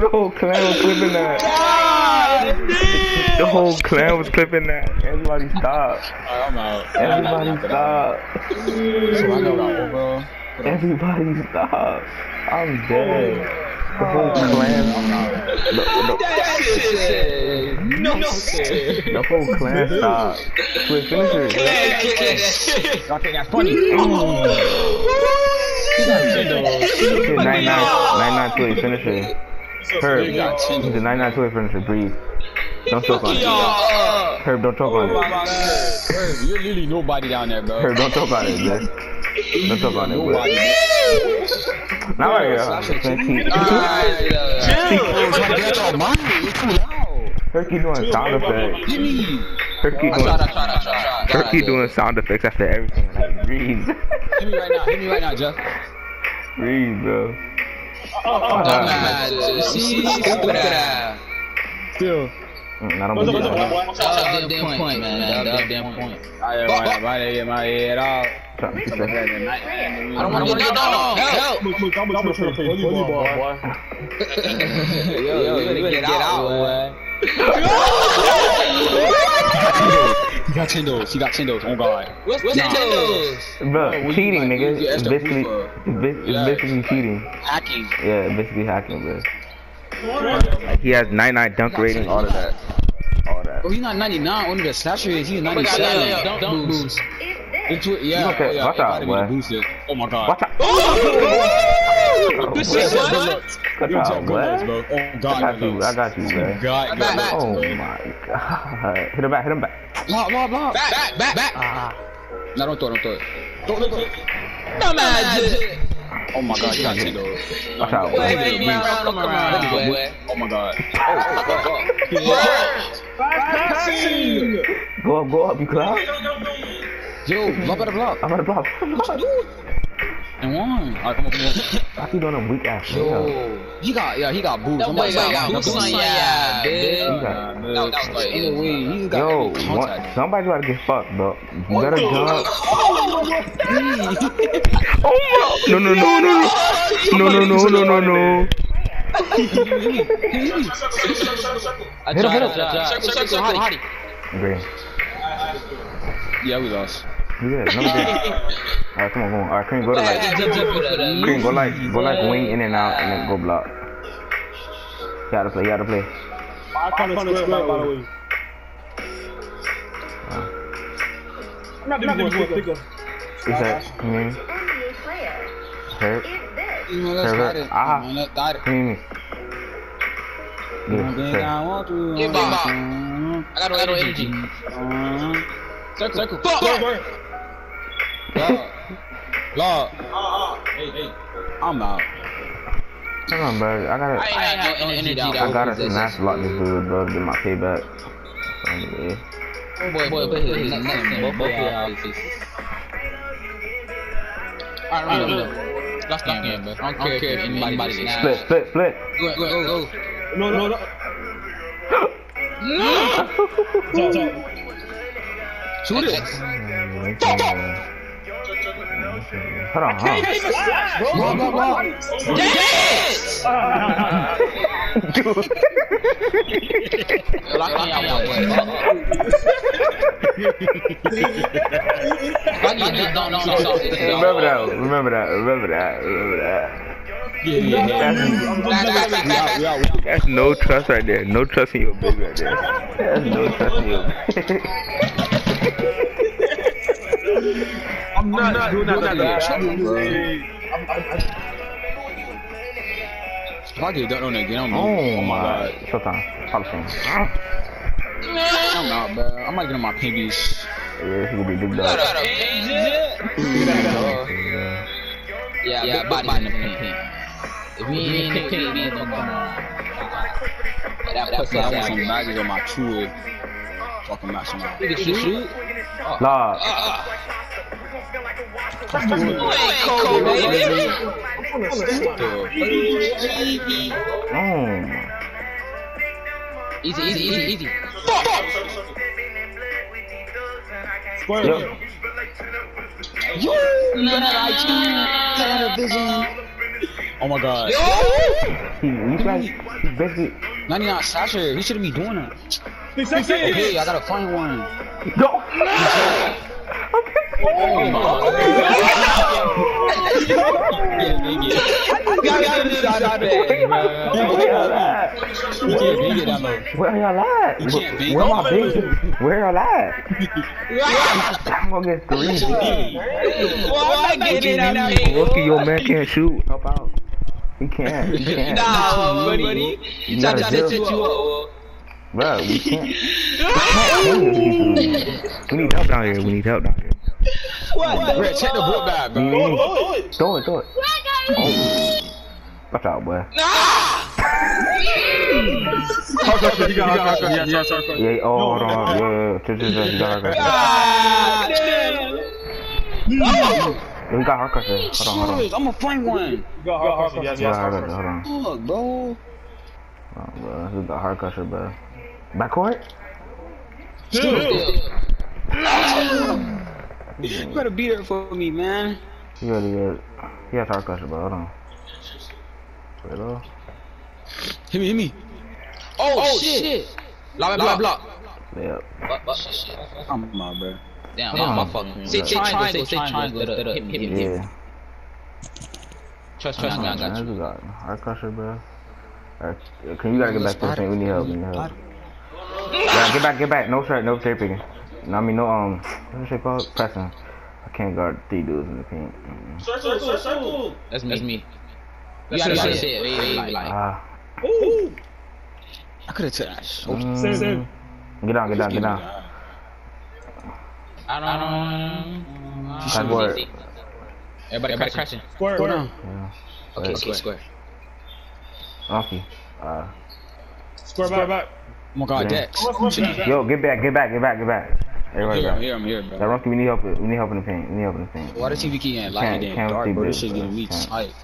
The whole clan was clipping that. The whole clan was clipping that. Everybody stop. Alright, I'm out. Everybody stop. I know about overall. Everybody stop. I'm dead. The whole oh. clan. The, the, No, no. the whole clan stopped. Wait, finish it. Y'all think that's funny? Shit, 99, 99 to it, finish it. Herb, You got he's a 99 to it, finish breathe. Don't choke on it. Herb, don't choke on it. Oh Herb, you're literally nobody down there, bro. Herb, don't choke on it, man. Don't choke on it, Nobody. bro. Now I Her keep doing sound effects. Give me. Her keep I doing, tried, I tried, I tried, I tried. her keep doing sound effects after everything. Like, breathe. Hit me right now. Hit me right now, Jeff. breathe, bro. Oh, Still. I don't damn point, point man. damn point. I don't want to get my head off. I don't want to get down. Help! I'm gonna play volleyball, boy. Yo, yo, you better get out, boy. He got Tindos. He got Tindos. Oh God. What's Nintendo's? Bro, cheating, nigga. you It's asked the basically, proof it's ba- basically cheating. Hacking. Yeah, basically hacking, bro. Like, he has 99 dunk rating, all of that. All that. Oh, he's not 99. Only the saturated. He's Oh my God, 97. yeah, yeah, Dunk boost. Into it, yeah. Okay, oh, yeah, watch it out, gotta boy. Oh my God. Watch out. Oh! Oh, this Watch is out, what? Good Watch out, good looks, bro. Oh I God, got you. I got you, bro. God, good Back, Oh my god. Hit him back, hit him back. Back! Block, block, block! Back, back, back, back! Ah. ah. No, don't throw it, don't throw it. Don't look it. No magic! Oh my god, you got me though. Watch out. Wait, wait, wait, around, come around. Come around. Oh my god. Oh my god. Back, back, passing! Go up, go up, you clown. Yo, I'm about block. I'm about to block. What you doing? and won. Alright, come on, come on. I keep on a weak ass shit. Yo. He got, yeah, he got booed. That boy got booed. Son, yeah, dude. That, No, was like, either way, he got Yo, one, somebody's about to get fucked, bro. You gotta jump. Oh, no, no, no, no, no. No, no, no, no, no, no. I tried, I tried. Circle, circle, circle, Hardy. Green. Yeah, we lost. You good? No, we good. Alright, come on, come on. Alright, Cream, go to like. Cream, go like, go like wing in and out, and then go block. You gotta play, you gotta play. I kind of square, by the way. I'm not gonna go pick up. Is that? Come here. NBA player Hurt. is this. You know, let's Trevor, got it. ah. Come on, let's got it. Come here. One thing Yeah, I want to- Get ball. I got no energy. Uh, Circle, circle. Fuck. Lord. Lord. Hey, hey. I'm out. Come on, bro. I gotta, I ain't had no energy that I gotta was smash block this dude, bro, to get my payback. So, anyway. Boy, boy, boy, his neck, neck, neck, both, both of y'all faces. Alright, run, run. That's the game, bro. I don't care if anybody snaps. Split, split, split. Go, go, go. No, no, no. No! Talk, talk. Shoot it. Hold on, hold on. Blah, blah, blah. Yes! Lock me out. Lock me out. Remember that, remember that, remember that, remember that. Yeah, yeah, yeah. Out. That's no trust right there. No trust in your baby right there. That's no trust in your baby. not doing that. not that. doing that. Hey, If I get done on that, get on me. Oh my my god. Showtime. Hall of Fame. I'm out, bro. I might get on my pinkies. Yeah, he could be big Got dog. a page, yeah. Yeah, yeah, body in the pink. If we ain't in the pink, we ain't gonna come on. That I pussy want ass. some baggies on my tour fucking match now. You can shoot? Oh. Nah. Uh, Easy, easy, easy, easy. Fuck! Squirt. Yep. You! Television! Oh my god. Yo! He's like, basically. 99 slasher, he shouldn't be doing that. Hey, I gotta find one. Go. Oh my low. Where y'all at? Where my big? Where y'all at? I'm gonna get three. Why get it out Rookie, your man can't shoot. Help out. He can't. He can't. Nah, buddy. You gotta to Bro, we can't. We can't win these dudes. We need help down here. We need help down here. What? Bro, check the book back, We bro. need- Oh, oh, Throw it, throw it. Oh. Watch out, boy. Nah! Hard question, you got hard question. Yes, yes, hard question. Yeah, oh, hold on. Yeah, yeah, yeah. You got hard crusher. Ah, damn. Yeah, we got hard crusher. Hold on, hold on. I'm gonna find one. You got hard question. Yes, We got yes, hard hard crusher. question. Hold on. Look, bro. Oh, bro. We got hard crusher, bro. Backcourt? Still. You better be there for me, man. He already got. He has hard crusher, bro. Hold on. Wait, oh. Hit me, hit me. Oh, oh shit. Block, block, block. Yeah. But, but, shit. I'm out, bro. Damn, Hold my on. fuck. Say, say triangle, say triangle. instead of Hit me, hit me. Yeah. Trust, trust me, I got you. we got hard crusher, bro. Alright, can you gotta get back to the thing? We need help. We need help. Yeah, get back, get back. No shirt, no cherry picking. No, I mean, no, um, what's the shit called? Pressing. I can't guard three dudes in the paint. Mm-mm. Circle, circle, circle. That's me. That's me. You gotta say it. Wait, wait, like. Ah. Ooh. I could have took that. Mm, Same, same. Get down, get down, get down. I don't know. Bad boy. Everybody, everybody crashing. Square. Go down. Yeah. Okay, Wait, okay, square. Monkey. Uh, Square back, back. Oh my god, Dex. yo, get back, get back, get back, get back. Everybody Here, I'm here, I'm here, Yeah, bro. Monkey, we need help. We need help in the paint. We need help in the paint. Why the TV key ain't light Can't- it can't dark, see bro? This big, shit getting me Can't. tight,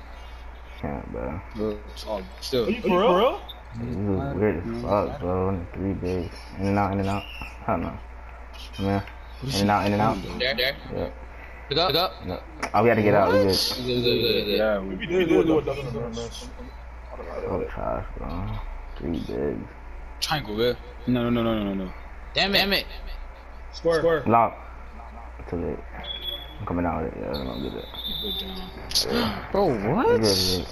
Can't, bro. bro. It's all still. Are you for real? This is weird as fuck, bro. Three bigs. In and out, in and out. Hell no. Man. In and out, in and out. There, there. Yeah. Pick up, pick up. No. Oh, we had to get out. We good. Yeah, we We did it, though. Oh, trash, bro. Three bigs. Triangle, bro. No, no, no, no, no, no. Damn it, damn it. Square. Square. Lock. Too late. I'm coming out with it. Yeah, I'm gonna get it. Bro, what? good.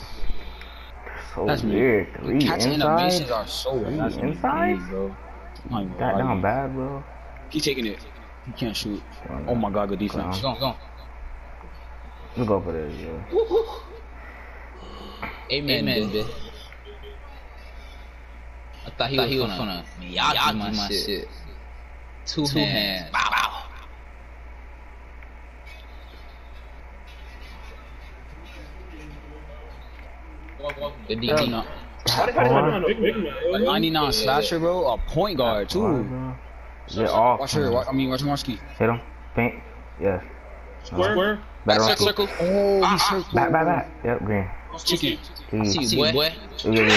So That's me. weird. Three Catch animations inside. are so Three that's me, inside? bro. That gonna down bad, bro. Keep taking it. He can't shoot. Oh my god, good defense. Go on, go on. We'll go for this, yeah. Amen, baby. I thought he, was, gonna Miyagi my, shit. Two, hands. Bow, bow. The DD. No. Hard. Big, big 99 slasher, bro. A point guard, Hard, too. bro. Yeah, off. Watch her. Watch, I mean, watch Marsky. Hit him. Paint. Yes. Square. Square. Back circle, circle. Oh, Ah, he's ah. Back, back, back. Yep, green. Chicken. I Please. see you, boy. We good, we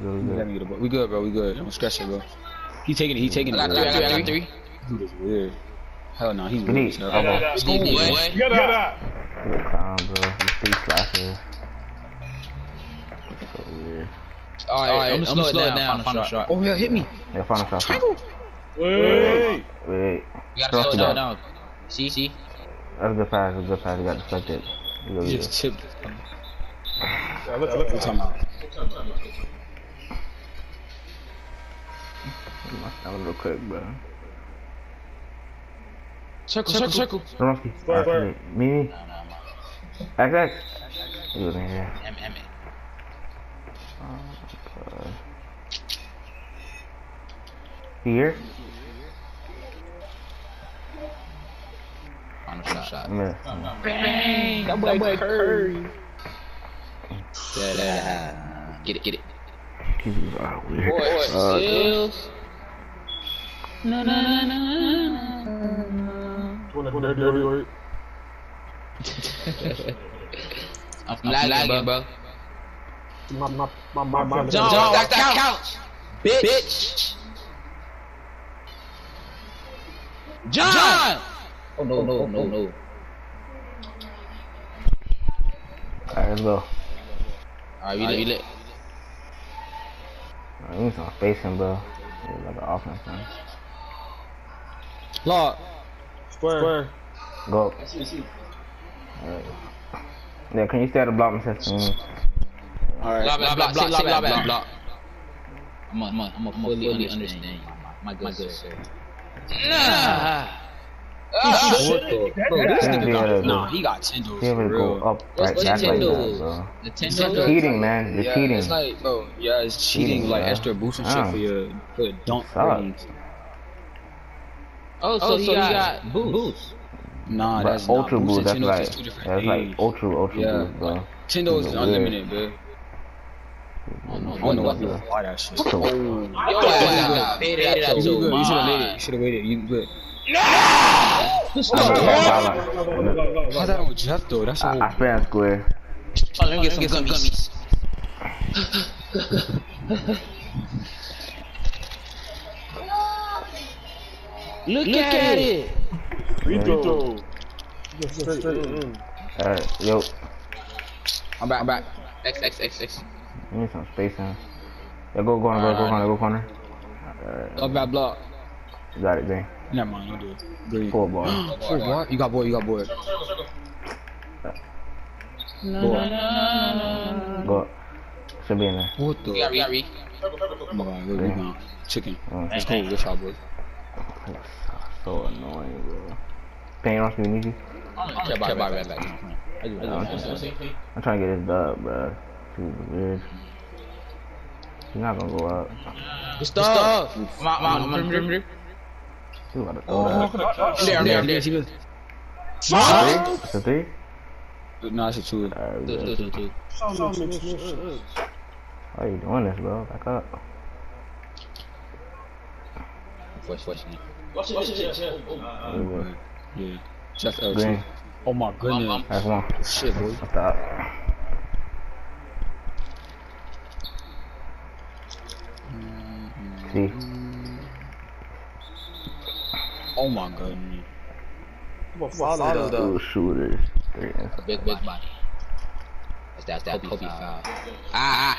good, we good. We We good, we gotta good. get a ball. We good, bro. We good. Don't stress it, bro. He taking it. He taking I got three, I got three, three. Dude is weird. Hell no, he's weird. need. as hell. Elbow. DD, boy. You got that. Clown, bro. You three slashes. So weird. All right, I'm gonna slow it down. Final shot. Oh, yeah, hit me. Yeah, final shot. Triangle. Wait. Wait. You gotta slow it down. down. See, see. That's a good pass. That's a good pass. You got deflected. You go, He you just chipped. I look, I look. What time out? That was real quick, bro. Circle, circle, circle. Romsky. Square, square. Me, me. X, X. He was in here. Damn it, damn. Uh, Here? Final shot. shot. Miss. Bang! That boy, boy Curry. Yeah, yeah. Get it, get it. He was out weird. Boy, Uh, skills. No, no, no, no. When I- when I do it, I'm lagging, bro. My, my, my, my, my. John, that, that counts. Bitch. John. Oh no, no, no, no. Alright, let's go. Alright, we lit. We lit. You need some spacing, bro. Yeah, Like an offense, man. Lock. Square. Square. Go up. Alright. Yeah, can you stay at the block, Mr. System? Alright. Block, block, block, block, block, block, block, block. I'm a, I'm a, I'm a fully understand you, my good sir. Nah. Ah, What the? Bro, this nigga got, yeah. nah, he got Tindos Be able to go up right What's back like that, Nintendo's? bro. Nintendo. You're cheating, man. You're yeah, cheating. It's like, bro, yeah, it's cheating, Cheating, like bro. extra boost and Ah. shit for your, for your dunk Suck. ratings. Oh, so, he, got, boost. Nah, But that's ultra not boost, boost. that's Nintendo's like is two different that's like ultra ultra Yeah, boost, bro. Nintendo is unlimited, bro. I don't know, I don't know what why the people buy that shit. So, Yo, I got faded out You your good? You should have mind. waited. You should have waited. You good? I'm gonna Stop. back that on Jeff though? That's I, a I spam square. Oh, let me get some gummies. Look, at, it. Free throw. Just straight. Mm-mm. Alright, yo, I'm back. I'm back. X X X X. you need some spacing. Yeah, go corner, bro. Go corner, go corner. Alright, Up that block. You got it, Jay. Never mind, you do it. Green. Full ball. Oh, what? You got boy. You got boy. Go up. Should be in there. What the? We got we got Reek. Oh my god, good rebound. Chicken. Mm. Let's go. Good shot, boy. So annoying, bro. Pain rush me, need you. I don't care about right back. I do No, I'm trying to get this dub, bro. Too weird. He's not gonna go up. Stop. I'm out. I'm out. I'm out. You gotta throw that. I'm I'm there. I'm there. Three? It's a three? Nah, it's a two. Alright, Two, two, two, two. Why you doing this, bro? Back up. Watch, watch me. We good. Yeah. Jeff LT. Green. Oh my goodness. That's one. Shit, boy. Stop. See? Oh my goodness. Follow Two shooters. Three inside. Big, big body. That's that, that Kobe foul. Ah, ah.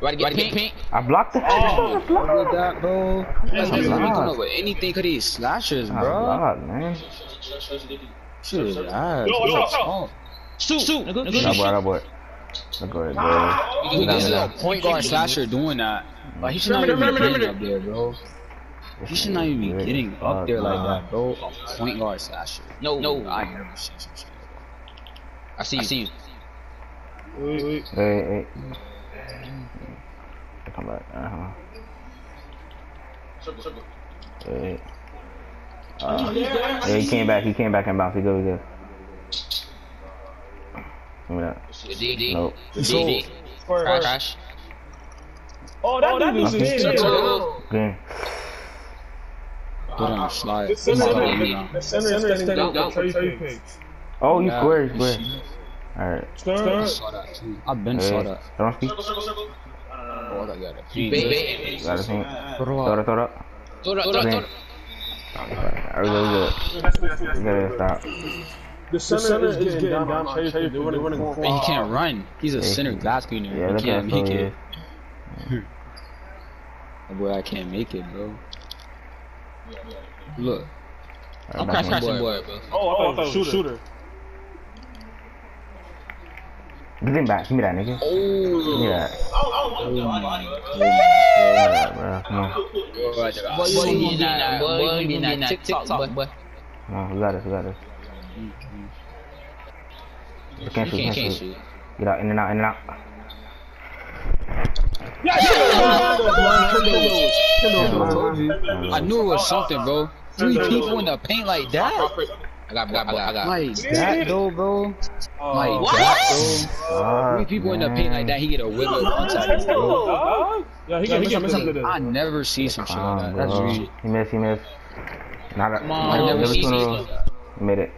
Ready to get pink? I blocked it. Oh. Look at that, bro. That's That's not a coming lot. up with anything cause these slashers, I bro. blocked, man. Shit is ass. Yo, bro. yo, yo. Oh. Shoot, shoot. That boy, that boy. That boy, bro. Dude, this is a Remember point guard slasher doing that. Like he should not even be getting up there, bro. He should not even be getting up there like that, bro. A point guard slasher. No, no. I never seen some shit. I see you. I see you. Wait, wait. Hey, hey. Come back. Uh huh. Hey. Uh, yeah, he came back. He came back and bounced. He good. He good. Give me that. D, D. Nope. D, D. Crash, crash. Oh, that dude is Okay. in. Green. Put on a slide. The center, Oh my the God. center is standing up the trade page. Oh, you Yeah, square. You you square. Alright. I Stern. saw that too. I've been saw Hey. that. Don't speak. Oh, I got it. Bait, bait. Got it. Thing. Throw Throw it it. up. Throw it up. Throw it up, throw it up, throw it up. Alright, we good. We good. Gotta stop. The center is getting down on trade page. They're running four. And he can't run. He's a Yeah, center he- glass cleaner. Yeah, he can't at make that. it. Boy, I can't make it, bro. Look. I'm crash, crashing, boy, bro. Oh, I thought it was a shooter. Give him back. Give me that, nigga. Oh. Give me that. Oh, oh, oh Give me that, bro. Come on. Boy, you need that, boy. You need that TikTok, boy. Come on. We got this. We got this. Mm-hmm. You can't shoot. You Can't can't shoot. shoot. Get out. In and out. In and out. I. I knew it was something, bro. Three people in the paint like that? I got, I got, I got. Like that, though, bro. Like What? that, bro. Fuck, Three people in the paint like that, he get a wiggle inside, bro. Yeah, he can he can miss something I never see some shit like that. That's bro. He missed. He missed. Not a, Come not on, a- never never seen two in a it. row. He made it.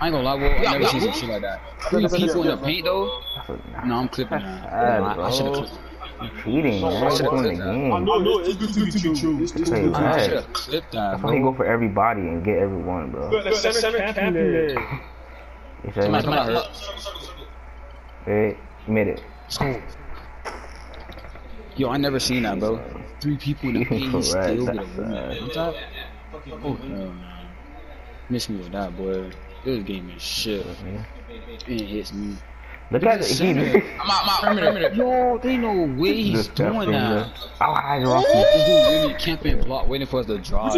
I ain't gonna lie, bro. I never see some shit like that. Three people in the paint, though. That's No, I'm clipping that. I, I should have bro. Clipped. cheating, man. He's doing the game. I knew it. It's too too true. It's too Say too I should that. have clipped that, That's why he bro. go for everybody and get everyone, bro. The center camping there. He said, Somebody, somebody, hurt. hurt. hey, he made it. Let's go. Yo, I never seen that, bro. Three people in the paint, he still Correct, get a that's win. sad. What's that? Oh, hell no. Miss me with that, boy. This game is shit. It hits me. Look at it. He, I'm out, I'm out. Perimeter. Yo, they know way he's doing that. Oh, I rocked This dude really camping block, waiting for us to drive.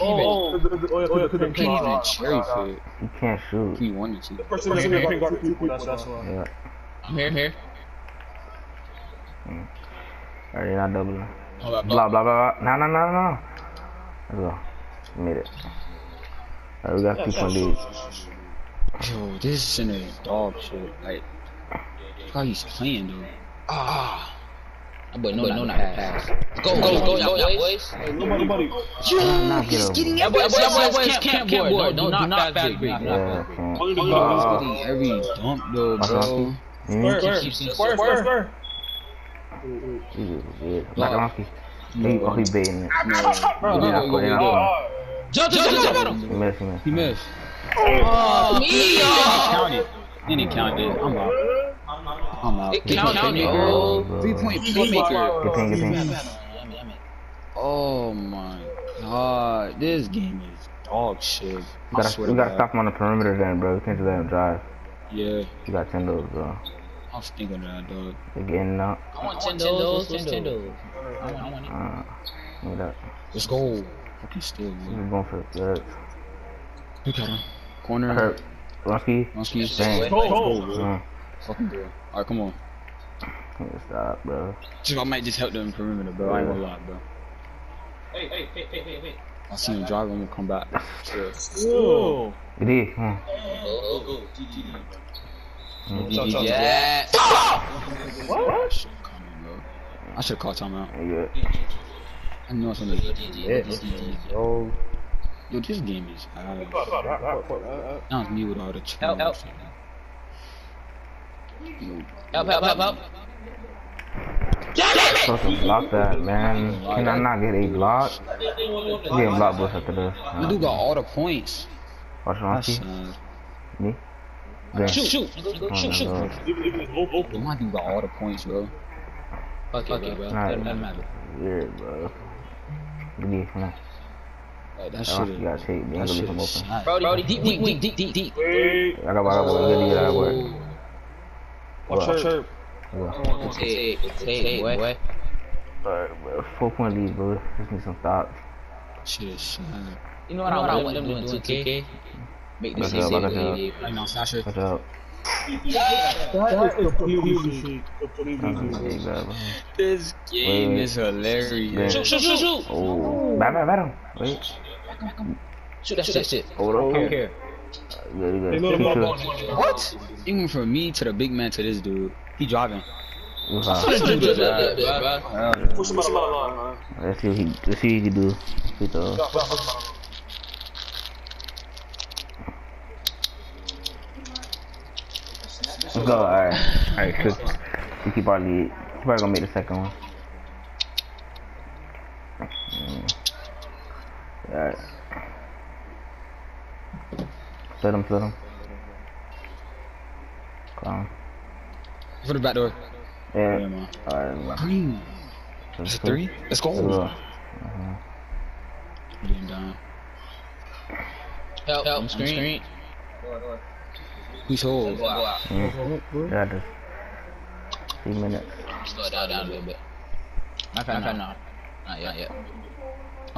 Oh, oh, oh, yeah, Can't even cherry fit. You can't shoot. He wanted to. First thing I think about two people, that's that's why. Yeah. I'm here, I'm here. Alright, you're not doubling. Hold up, Blah, blah, blah, blah. No, no, no, no. Let's go. Made it. Alright, we got two point lead. Yo, this center is dog shit. Like, how he's playing, dude. Ah. That boy know not to pass. Go, go, go, go, go, boys. Nobody, nobody. I'm not get over. That boy, that boy, that boy, camp, camp, boy. No, do not fast break. Yeah, can't. Only the He's getting every dunk, though, What's bro. up? Square, square, square, square, square. Jesus, weird. Makaronsky. He, oh, he baiting it. No. He did not score, he did not score. Ah, Jump, jump, jump, jump. He missed, he missed. He missed. Oh, He didn't count it. He didn't count it. I'm out. I'm out. It counted, Oh, bro. bro. Three point playmaker. Get ping, get ping. Oh my god. This game is dog shit. We gotta, swear we to gotta stop him on the perimeter then, bro. We can't just let him drive. Yeah. You got 10 those, bro. I was thinking of that, dog. They're getting out. I want ten those. Ten those? I want, I it. Uh, look at that. Let's go. Fucking still, We're going for it. Good. Look at him. Corner. Hurt. Lucky. Monskis. Dang. Go. Uh, Fucking girl. Alright, come on. can't stop, bro. Just, I might just help them perimeter, bro. I ain't gonna lie, bro. Hey, hey, hey, hey, hey, hey. I see him drive, I'm gonna come back. Chill. Still. Good D. Come on. Go, go, go. Mm, Yeah. What? Shit coming, bro. I should call timeout. you good. I know something. Oh, Yo, this game is ass. Uh, Now it's me with all the Help, help. Challenges. Yo, Help, help, help, help. supposed to block that, man. Can I not get a block? I'm getting block bush after this. My dude got all the points. Watch That's Ronski. Uh, me. Good. Shoot, shoot, Come shoot, shoot. bro. Yo, my dude got all the points, bro. Fuck it, bro. Nah, Doesn't matter. Weird, bro. Good D. Come on. That That shit Ronski is, got tape. They ain't that gonna shit leave him is open. Brody, deep, deep, deep, deep, deep, deep. Wait. I got I got Good D. I got work. Watch What? chirp. What? Hey, hey, boy. Alright, bro. Four point lead, bro. Just need some stops. Shit is sad. You know what I want them doing 2K? Make this easy. up, look up. Right now, Sasha. Watch out. That is completely completely Hey. This game Wait. is hilarious. Shoot, shoot, shoot, shoot. Oh, bat, bat, bat him. Wait. Shoot that shit, shit. Hold on. Come here. Good, They good. know the Two, ball two. going. What? Even from me to the big man to this dude, he driving. Push him out of line, man. Let's see what he. Let's see what he can do. Free throw. Let's go. All right. All right. Good. We keep our lead. He's probably gonna make the second one. Mm. All right. Split him. Split him. Clown. For the back door. Yeah. Yeah. All right. man. Green. Let's Is it three? Let's go. Let's go. Put him down. Help, help, screen. Who's hold? Go out. Mm. Got this. Three minutes. Slow down, down a little bit. My fan, my fan, no. Not yet, yet.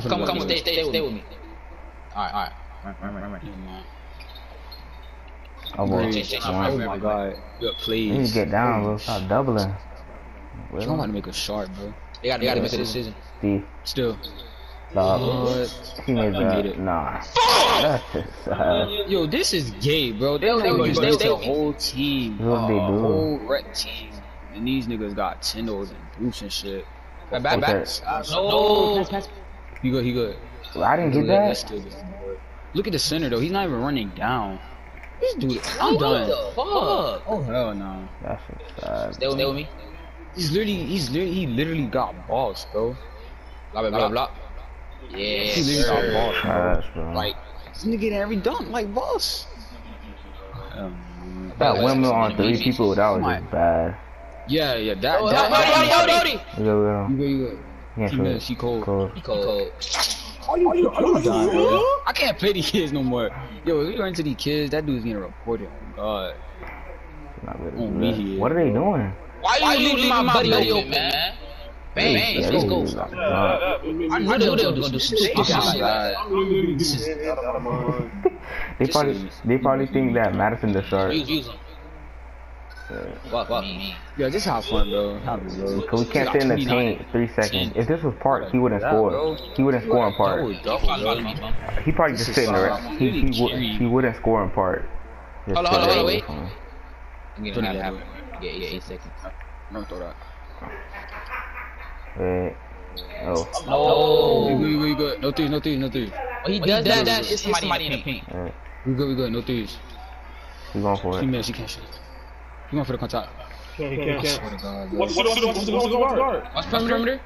Come, come, stay, stay, stay with me. Alright, alright. Yeah, man. Oh boy. Change, change, Oh my god. Please You need to get down, bro. Stop doubling. I'm about to make a shot, bro. They gotta, they gotta make a decision. Steve. Still. Stop. What? He made I made that. it. Nah. That's just sad. Yo, this is gay, bro. They They- don't even they- use they- the they- whole team. That's what they uh, do. Whole red team. And these niggas got tendos and boots and shit. Back, back, back. Okay. No. He good, he good. I didn't get that. Look at the center though. He's not even running down. This dude, I'm What done. the fuck? Oh hell no. That's just sad. Stay with me. Me. He's literally, he's literally, he literally got balls, bro. Blah, blah, blah, blah. Yeah, He literally got sir. balls, bro. Trash, bro. Like, this nigga getting every dunk, like boss. Um, that windmill on three people, that was just bad. Yeah, yeah, that, Oh, that, Brody, that, Brody, Brody. We go, we go. You go, you go. Yeah, She sure. Mad, she cold. Cold. He cold. God, bro. I can't play these kids no more. Yo, if we run into these kids, that dude's getting reported. Oh God. Not good. On me here. What are they doing? Why you leaving my buddy open, man? Bang, Yeah, let's they go. was like, uh, I knew they were gonna do some stupid shit like that. They probably they probably think that Madison the shark. Use, use him. Fuck me. Yo, just have fun, bro. Have it, bro. Cause we can't sit in the paint three seconds. If this was Park, he wouldn't score. bro. He wouldn't score in Park. Double, double, bro. He probably just sitting there. He he would he wouldn't score in Park. Just Hold on, sit hold on, there wait, with. I'm gonna have happen. Yeah, yeah, eight seconds. Don't throw that. Wait. Oh. No. we good, we good. No threes, no threes, no threes. Oh, he does that. It's somebody in the paint. Eh. We good, we good. No threes. He going for She it. mad, she can't shoot. She going for the contact. Can't, can't, can't. Swear to God, bro. What's, what's, what's, what's, what's the perimeter.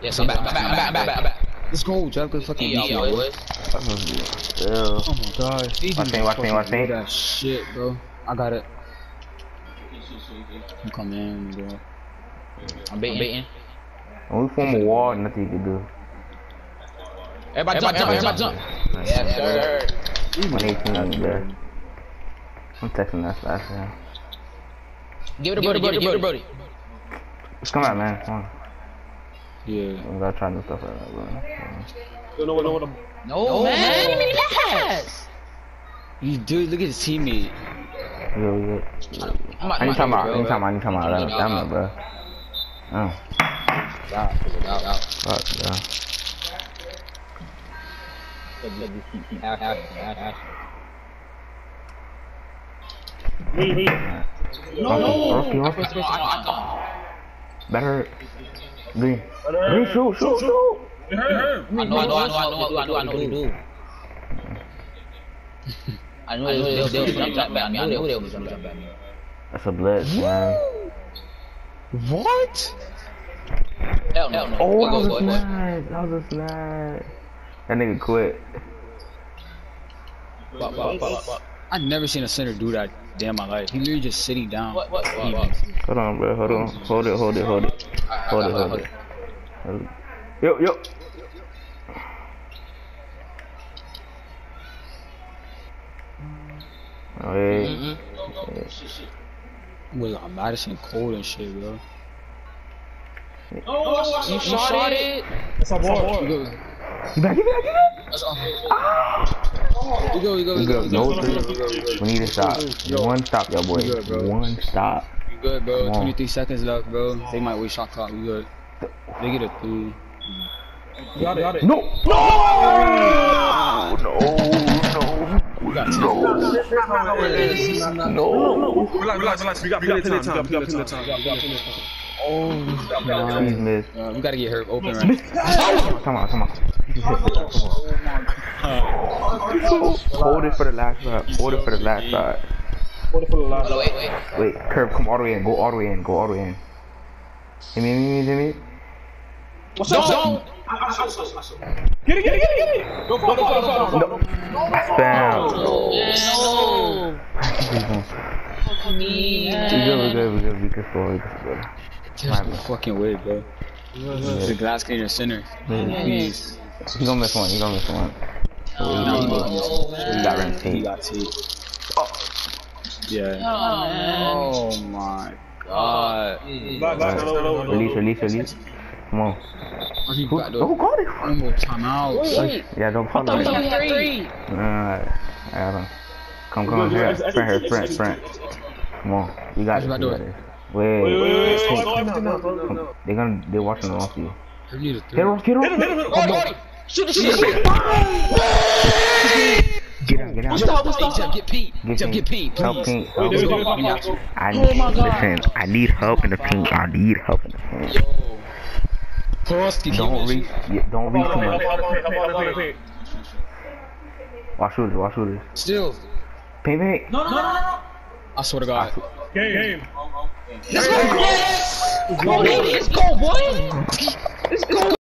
Yes, I'm back, I'm back, I'm back, I'm back, I'm back. Let's go, Jeff. Good fucking Yeah, beat yeah, boys. Ew. Oh my god. Watch me, watch me, watch me. That shit, bro. I got it. You come in, bro. I'm baiting. baiting. When we form a wall, nothing you can do. Everybody jump, everybody jump, jump. Yes, sir. When they there. I'm texting that fast, man. Give it to Brody, give it to Brody. Just come out, man. Come on. Yeah. We gotta try new stuff right now, bro. Don't know what, know what No, man. Give me that. You dude, look at his teammate. Yo, yo. I'm about I need to time out. I bro. need time out. I need time out. Damn, damn it, bro. Oh, Out, out, out. fuck, yeah. Out, out, out, out. Me, me. No! Rocky, Rocky. Better. Green. Green, shoot, shoot, shoot! It hurt. I know, I know, I know, I know, I know, I know what to do. I knew they was they was gonna jump back me. I knew they was gonna jump back me. That's a blitz, man. What? Hell no. Oh, oh that Go, was go, a go, go. snag. That was a snag. That nigga quit. Fuck, fuck, fuck, fuck. I never seen a center do that day in my life. He literally just sitting down. What, what, what, He- what? Hold on, bro. Hold on. Hold it, hold it, hold it. Hold it, hold it. Hold it. Yo, yo. Oh, hey. Mm-hmm. With like Madison cold and shit, bro. Oh, You shot it. That's our ball. We go, You back, you back, you back. Ah! We go, we go, We we go. No three. We need to stop. One stop, yo, boy. We good. One stop. We good, bro. Come on. 23 seconds left, bro. They might waste shot clock. We good. They get a three. Got it, got it. No! No! No! We got No! No! Relax, relax, relax. We got plenty of time. We got plenty of time. We got plenty of time. Oh, Please miss. Uh, we gotta get her open right. Come on, come on. Hold it for the last shot. Hold it for the last shot. Hold it for the last. Hold wait, wait. Wait, curve, come all the way in. Go all the way in. Go all the way in. Hit me, hit me, hit me. What's up? Don't. Get it, get it, get it, get it. Go for it, go for it, go for it. Bam. No. We good, we good, we good. We can score, we can score. There's fucking way, bro. The glass cleaner center. Please. He gonna miss one. He gonna miss one. No, he got He got rim He tape. got tape. Yeah. Oh, man. Oh my god. Back, back, no, no, no, no. Release, release, release. Come on. Oh, he Who, got who the got it? one more timeout. Wait. Yeah, don't follow We me. have three. Alright. Alright, hold on. Come, come on, here. Sprint here, sprint, sprint. Come on. You got this, Right you got this. Wait, wait, Wait. wait, wait. Slow everything down, slow everything. They're gonna, they're watching off you. He need a Hit three. him, hit him. Hit him, hit him, hit him. Brody, Brody. Shoot the shit. Get out, get out. Stop, stop, stop. Get Pete. Get Jeff, paint. get Pete, please. paint. Wait, wait, Help. wait, wait, wait. I oh need, listen, I need help in the paint. I need help in the paint. Yo. Kowalski, Don't reach, yeah, don't reach too much. Watch shooters, watch shooters. Still. Paint, paint. No, no, no, no. I swear to God. Game, game. Let's go. Let's go, boy. Let's go.